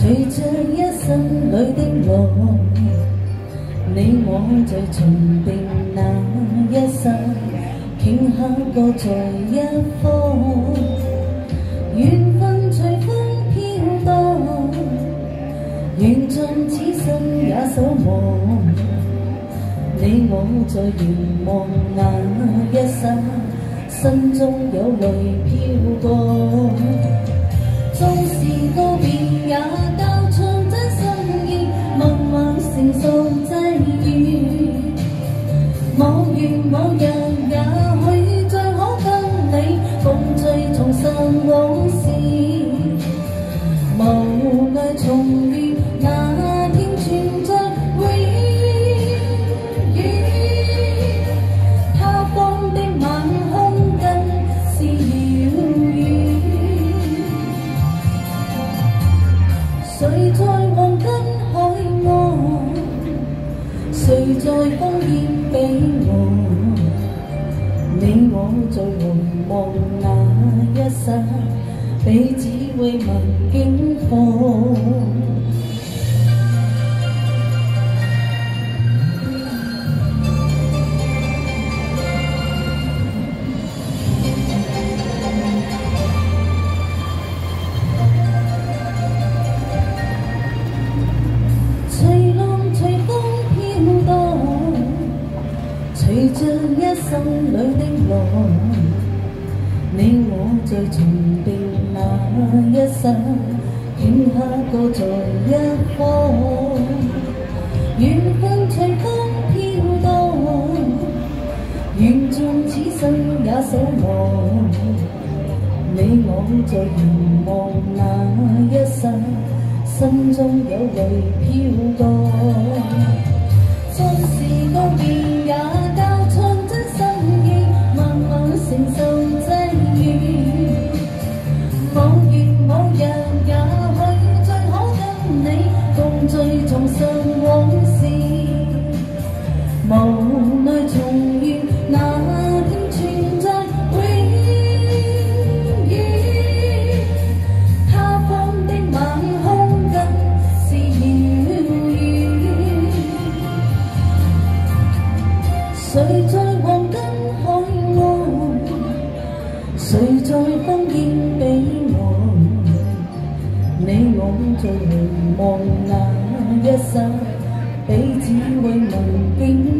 随着一生里的浪，你我在重定那一世，顷刻各在一方，缘分随风飘荡，缘尽此生也守望，你我在凝望那一世。心中有泪飘过，谁在黄金海岸？谁在烽烟彼岸？你我在回望那一刹，彼此慰问境况。一生里的爱，你我在重定那一刹，顷刻各在一方。缘分随风飘荡，缘尽此生也守望。你我在凝望那一刹，心中有泪飘过。谁在黄金海岸？谁在烽烟彼岸？你我在凝望那一刹。彼此慰问，景况。